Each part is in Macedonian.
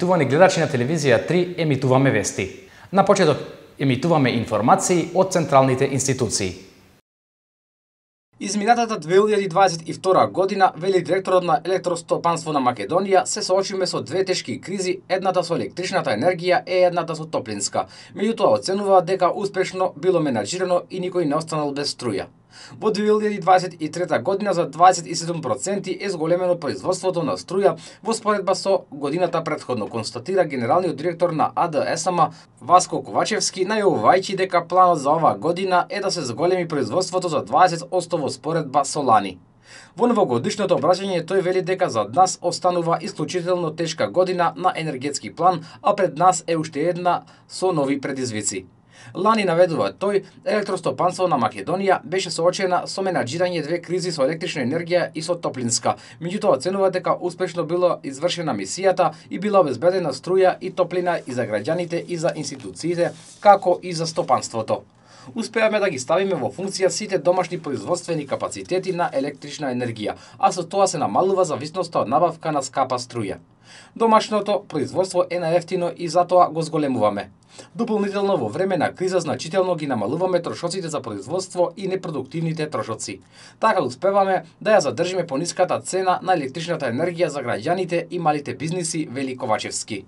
Почитувани гледачи на телевизија 3, емитуваме вести. На почеток емитуваме информации од централните институции. Изминатата 2022 година, вели директорот на електростопанство на Македонија, се соочиме со две тешки кризи, едната со електричната енергија е едната со топлинска. Меѓутоа оценува дека успешно било менаџирано и никој не останал без струја. Во 2023 година за 27% е зголемено производството на струја во споредба со годината предходно, констатира генералниот директор на АДСМ Васко Ковачевски, најавувајќи дека планот за оваа година е да се зголеми производството за 20% во споредба со лани. Во новогодишното обраќање тој вели дека за нас останува исклучително тешка година на енергетски план, а пред нас е уште една со нови предизвици. Лани наведува тој, електростопанство на Македонија беше соочена со менаџирање две кризи со електрична енергија и со топлинска. Меѓутоа оценува дека успешно било извршена мисијата и била обезбедена струја и топлина и за граѓаните и за институциите, како и за стопанството успеавме да ги ставиме во функција сите домашни производствени капацитети на електрична енергија, а со тоа се намалува зависноста од набавка на скапа струја. Домашното производство е наефтино и затоа го зголемуваме. Дополнително во време на криза значително ги намалуваме трошоците за производство и непродуктивните трошоци. Така успеваме да ја задржиме пониската цена на електричната енергија за граѓаните и малите бизниси, вели Ковачевски.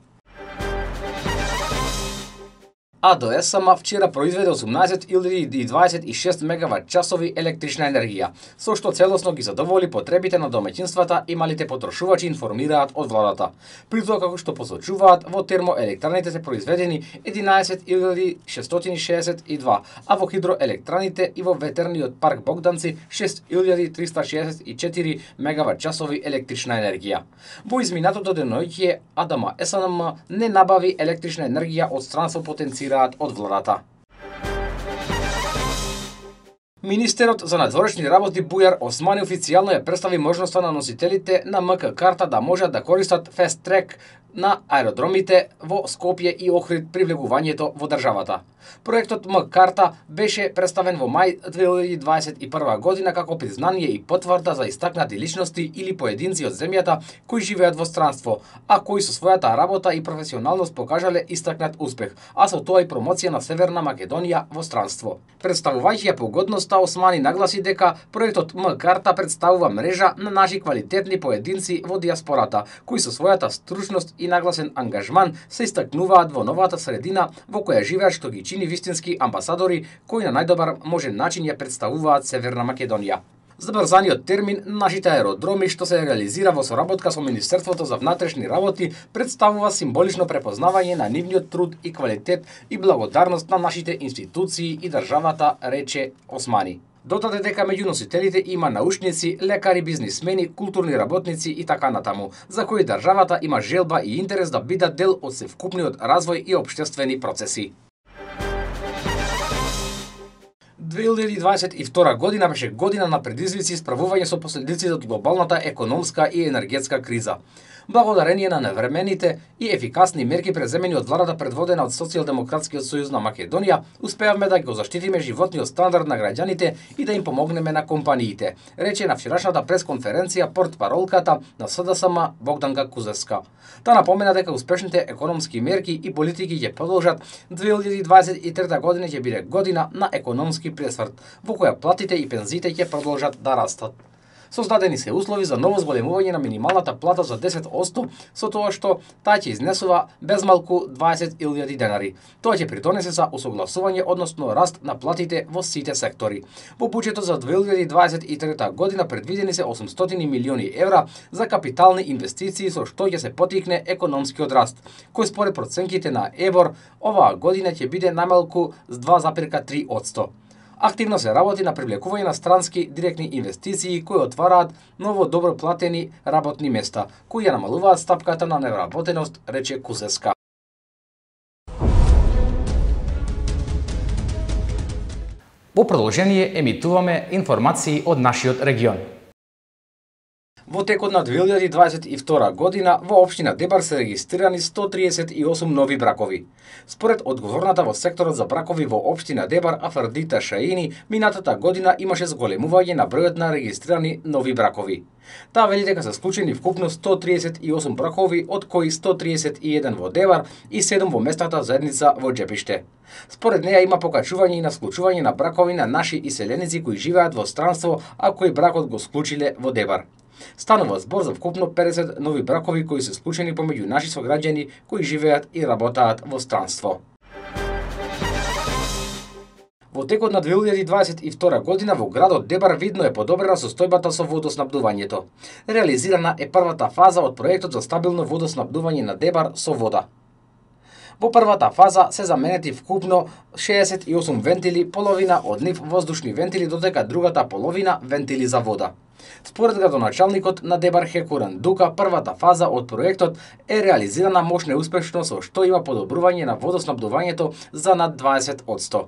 АДСМ вчера произведе 18.026 мегават часови електрична енергија, со што целосно ги задоволи потребите на домеќинствата и малите потрошувачи информираат од владата. При тоа како што посочуваат, во термоелектраните се произведени 11.662, а во хидроелектраните и во ветерниот парк Богданци 6.364 мегават часови електрична енергија. Во изминатото денојќе Адама СНМ не набави електрична енергија од странство потенцира финансираат од владата. Министерот за надворешни работи Бујар Османи официјално ја представи можноста на носителите на МК карта да можат да користат Fast Track на аеродромите во Скопје и Охрид привлекувањето во државата. Проектот М-карта беше представен во мај 2021 година како признание и потврда за истакнати личности или поединци од земјата кои живеат во странство, а кои со својата работа и професионалност покажале истакнат успех, а со тоа и промоција на Северна Македонија во странство. Представувајќи ја погодноста, Османи нагласи дека проектот М-карта представува мрежа на наши квалитетни поединци во диаспората, кои со својата стручност и нагласен ангажман се истакнуваат во новата средина во која живеат што ги чини вистински амбасадори кои на најдобар можен начин ја представуваат Северна Македонија. Забрзаниот термин нашите аеродроми што се реализира во соработка со Министерството за внатрешни работи представува символично препознавање на нивниот труд и квалитет и благодарност на нашите институции и државата, рече Османи. Додаде дека меѓу носителите има научници, лекари, бизнисмени, културни работници и така натаму, за кои државата има желба и интерес да бидат дел од севкупниот развој и обштествени процеси. 2022 година беше година на предизвици и справување со последиците од глобалната економска и енергетска криза благодарение на навремените и ефикасни мерки преземени од владата предводена од Социјалдемократскиот сојуз на Македонија, успеавме да го заштитиме животниот стандард на граѓаните и да им помогнеме на компаниите, рече на вчерашната пресконференција портпаролката на СДСМ Богданка Кузеска. Та напомена дека успешните економски мерки и политики ќе продолжат 2023 година ќе биде година на економски пресврт, во која платите и пензиите ќе продолжат да растат. Создадени се услови за ново зголемување на минималната плата за 10% со тоа што таа ќе изнесува безмалку 20.000 денари. Тоа ќе придонесе за усогласување, односно раст на платите во сите сектори. Во буџетот за 2023 година предвидени се 800 милиони евра за капитални инвестиции со што ќе се потикне економскиот раст, кој според проценките на ЕБОР оваа година ќе биде најмалку с 2,3%. Активно се работи на привлекување на странски директни инвестиции кои отвараат ново добро платени работни места, кои ја намалуваат стапката на неработеност, рече Кузеска. Во продолжение емитуваме информации од нашиот регион. Во текот на 2022 година во општина Дебар се регистрирани 138 нови бракови. Според одговорната во секторот за бракови во општина Дебар Афардита Шаини, минатата година имаше зголемување на бројот на регистрирани нови бракови. Таа вели дека се склучени вкупно 138 бракови, од кои 131 во Дебар и 7 во местната заедница во Джепиште. Според неа има покачување и на склучување на бракови на наши иселеници кои живеат во странство, а кои бракот го склучиле во Дебар. Станува збор за вкупно 50 нови бракови кои се случени помеѓу наши сограѓани кои живеат и работаат во странство. Во текот на 2022 година во градот Дебар видно е подобрена состојбата со водоснабдувањето. Реализирана е првата фаза од проектот за стабилно водоснабдување на Дебар со вода. Во првата фаза се заменети вкупно 68 вентили, половина од нив воздушни вентили, додека другата половина вентили за вода. Според градоначалникот на Дебар Хекуран Дука, првата фаза од проектот е реализирана мощно успешно со што има подобрување на водоснабдувањето за над 20%.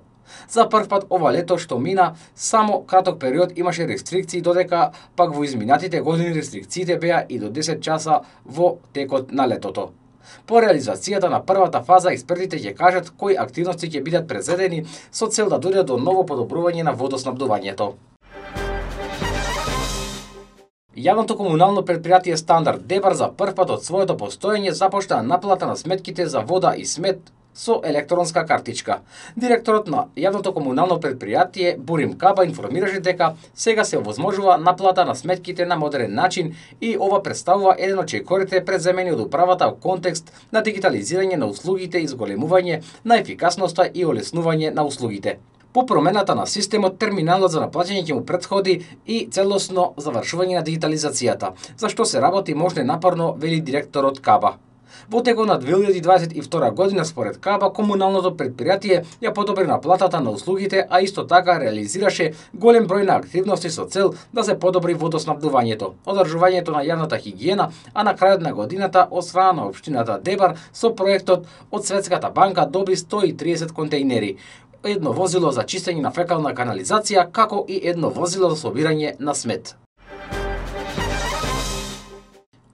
За прв пат ова лето што мина, само краток период имаше рестрикции, додека пак во изминатите години рестрикциите беа и до 10 часа во текот на летото. По реализацијата на првата фаза, експертите ќе кажат кои активности ќе бидат презедени со цел да дојде до ново подобрување на водоснабдувањето. Јавното комунално предпријатие Стандард Дебар за прв пат од своето постоење започна наплата на сметките за вода и смет со електронска картичка. Директорот на јавното комунално предпријатие Бурим Каба информираше дека сега се овозможува наплата на сметките на модерен начин и ова представува еден од чекорите преземени од управата во контекст на дигитализирање на услугите и зголемување на ефикасноста и олеснување на услугите. По промената на системот, терминалот за наплаќање ќе му предходи и целосно завршување на дигитализацијата, за што се работи може напорно, вели директорот Каба. Во текот на 2022 година, според КАБА, комуналното предпријатие ја подобри на платата на услугите, а исто така реализираше голем број на активности со цел да се подобри водоснабдувањето, одржувањето на јавната хигиена, а на крајот на годината од страна на општината Дебар со проектот од Светската банка доби 130 контейнери едно возило за чистење на фекална канализација, како и едно возило за собирање на смет.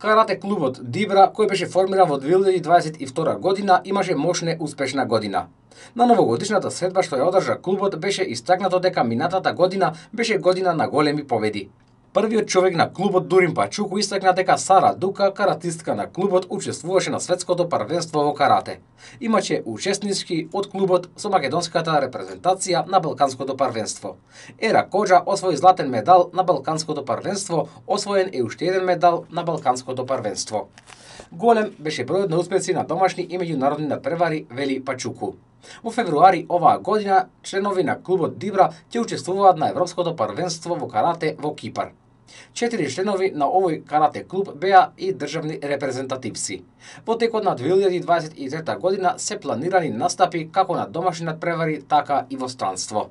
Карате клубот Дибра, кој беше формиран во 2022 година, имаше мощна успешна година. На новогодишната седба што ја одржа клубот беше истакнато дека минатата година беше година на големи победи. Првиот човек на клубот Дурин Пачуку истакна дека Сара Дука, каратистка на клубот, учествуваше на светското првенство во карате. Имаше учесници од клубот со македонската репрезентација на Балканското парвенство. Ера Коджа освои златен медал на Балканското парвенство, освоен е уште еден медал на Балканското парвенство. Голем беше бројот на успеси на домашни и меѓународни надпревари, вели Пачуку. Во февруари оваа година, членови на клубот Дибра ќе учествуваат на Европското парвенство во карате во Кипар. Четири членови на овој карате клуб беа и државни репрезентативци. Во текот на 2023 година се планирани настапи како на домашни надпревари, така и во странство.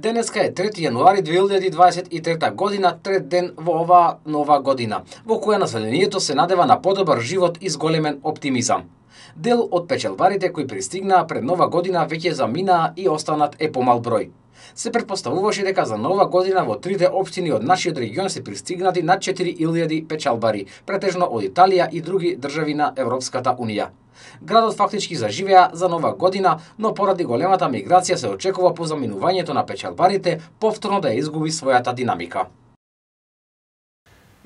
Денеска е 3 јануари 2023 година, трет ден во оваа нова година, во која населението се надева на подобар живот и зголемен оптимизам. Дел од печелбарите кои пристигнаа пред нова година веќе заминаа и останат е помал број. Се предпоставуваше дека за нова година во трите општини од нашиот регион се пристигнати над 4000 печалбари, претежно од Италија и други држави на Европската Унија. Градот фактички заживеа за нова година, но поради големата миграција се очекува по заминувањето на печалбарите повторно да ја изгуби својата динамика.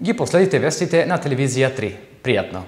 Ги последите вестите на телевизија 3. Пријатно!